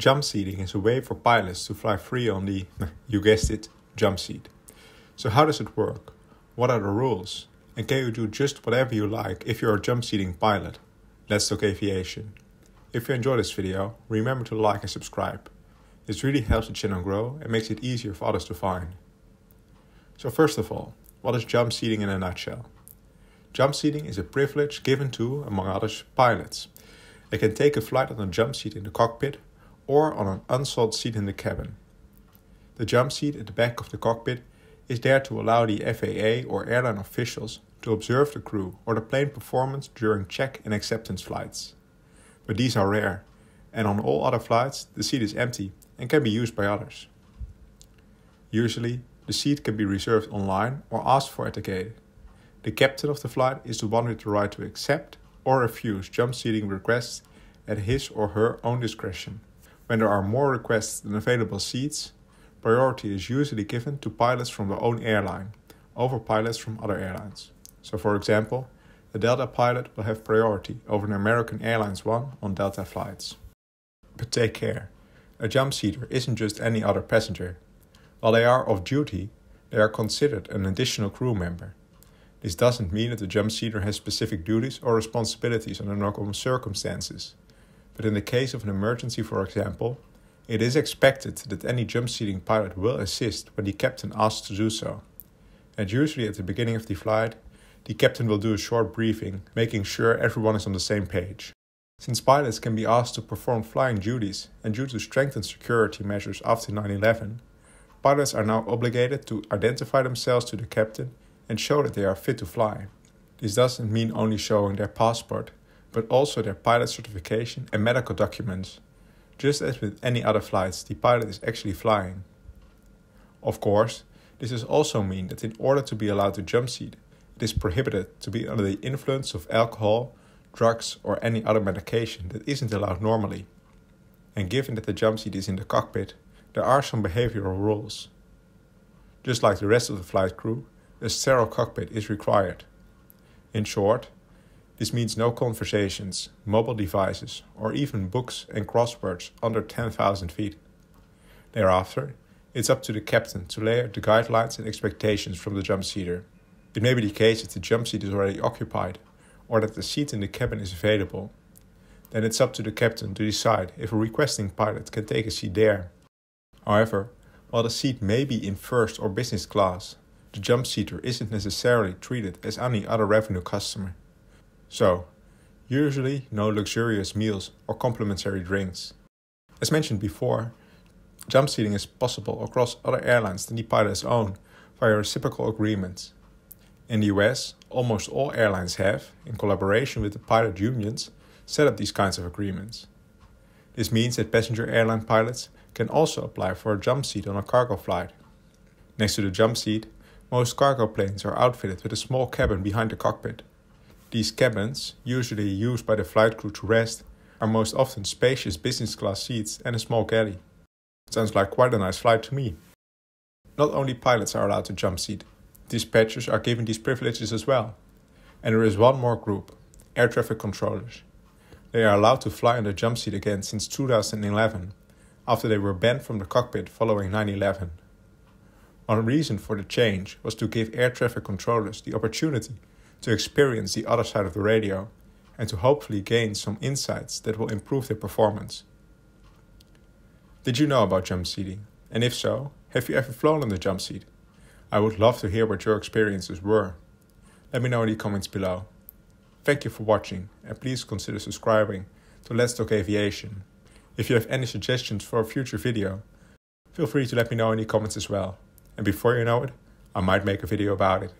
Jump seating is a way for pilots to fly free on the, you guessed it, jump seat. So, how does it work? What are the rules? And can you do just whatever you like if you're a jump seating pilot? Let's talk aviation. If you enjoy this video, remember to like and subscribe. This really helps the channel grow and makes it easier for others to find. So, first of all, what is jump seating in a nutshell? Jump seating is a privilege given to, among others, pilots. They can take a flight on a jump seat in the cockpit or on an unsold seat in the cabin. The jump seat at the back of the cockpit is there to allow the FAA or airline officials to observe the crew or the plane performance during check and acceptance flights. But these are rare, and on all other flights, the seat is empty and can be used by others. Usually, the seat can be reserved online or asked for at the gate. The captain of the flight is the one with the right to accept or refuse jump seating requests at his or her own discretion. When there are more requests than available seats, priority is usually given to pilots from their own airline over pilots from other airlines. So, for example, a Delta pilot will have priority over an American Airlines one on Delta flights. But take care, a jump seater isn't just any other passenger. While they are off duty, they are considered an additional crew member. This doesn't mean that the jump seater has specific duties or responsibilities under normal circumstances but in the case of an emergency, for example, it is expected that any jump seating pilot will assist when the captain asks to do so. And usually at the beginning of the flight, the captain will do a short briefing, making sure everyone is on the same page. Since pilots can be asked to perform flying duties, and due to strengthened security measures after 9 11, pilots are now obligated to identify themselves to the captain and show that they are fit to fly. This doesn't mean only showing their passport, but also their pilot certification and medical documents. Just as with any other flights, the pilot is actually flying. Of course, this does also mean that in order to be allowed to jump seat, it is prohibited to be under the influence of alcohol, drugs, or any other medication that isn't allowed normally. And given that the jump seat is in the cockpit, there are some behavioral rules. Just like the rest of the flight crew, a sterile cockpit is required. In short, this means no conversations, mobile devices, or even books and crosswords under 10,000 feet. Thereafter, it's up to the captain to lay out the guidelines and expectations from the jump seater. It may be the case that the jump seat is already occupied or that the seat in the cabin is available. Then it's up to the captain to decide if a requesting pilot can take a seat there. However, while the seat may be in first or business class, the jump seater isn't necessarily treated as any other revenue customer. So, usually no luxurious meals or complimentary drinks. As mentioned before, jump seating is possible across other airlines than the pilot's own via reciprocal agreements. In the US, almost all airlines have, in collaboration with the pilot unions, set up these kinds of agreements. This means that passenger airline pilots can also apply for a jump seat on a cargo flight. Next to the jump seat, most cargo planes are outfitted with a small cabin behind the cockpit. These cabins, usually used by the flight crew to rest, are most often spacious business class seats and a small galley. Sounds like quite a nice flight to me. Not only pilots are allowed to jump seat, dispatchers are given these privileges as well. And there is one more group air traffic controllers. They are allowed to fly on the jump seat again since 2011, after they were banned from the cockpit following 9 11. One reason for the change was to give air traffic controllers the opportunity to experience the other side of the radio and to hopefully gain some insights that will improve their performance. Did you know about jump seating? And if so, have you ever flown on the jump seat? I would love to hear what your experiences were. Let me know in the comments below. Thank you for watching and please consider subscribing to Let's Talk Aviation. If you have any suggestions for a future video, feel free to let me know in the comments as well. And before you know it, I might make a video about it.